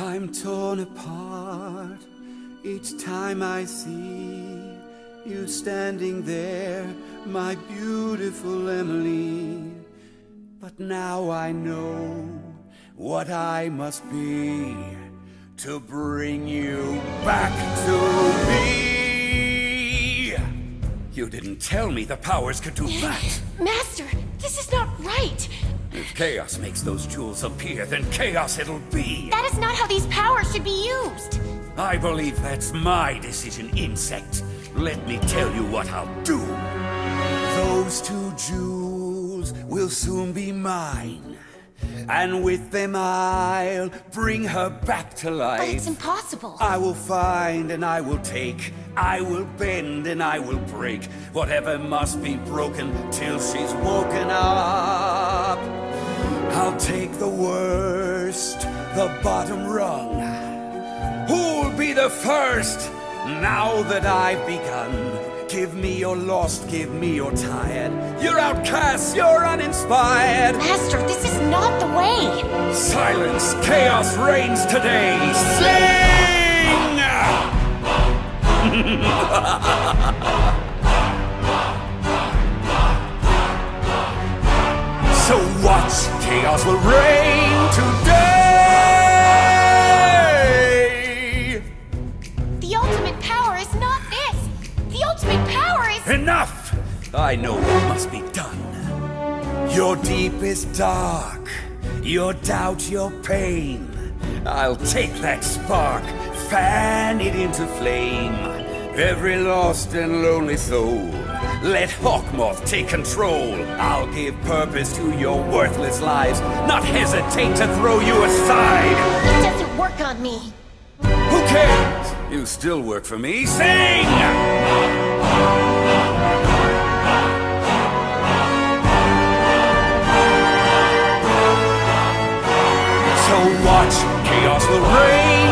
I'm torn apart each time I see you standing there, my beautiful Emily. But now I know what I must be to bring you back to me. You didn't tell me the powers could do that. Master, chaos makes those jewels appear, then chaos it'll be. That is not how these powers should be used. I believe that's my decision, insect. Let me tell you what I'll do. Those two jewels will soon be mine. And with them I'll bring her back to life. But it's impossible. I will find and I will take. I will bend and I will break. Whatever must be broken till she's woken up. I'll take the worst, the bottom rung. Who'll be the first? Now that I've begun. Give me your lost, give me your tired. You're outcast, you're uninspired. Master, this is not the way. Silence, chaos reigns today. Sing! chaos will reign today. The ultimate power is not this. The ultimate power is. Enough! I know what must be done. Your deep is dark, your doubt, your pain. I'll take that spark, fan it into flame. Every lost and lonely soul, let Hawkmoth take control. I'll give purpose to your worthless lives, not hesitate to throw you aside. It doesn't work on me. Who cares? You still work for me. Sing! So watch, chaos will reign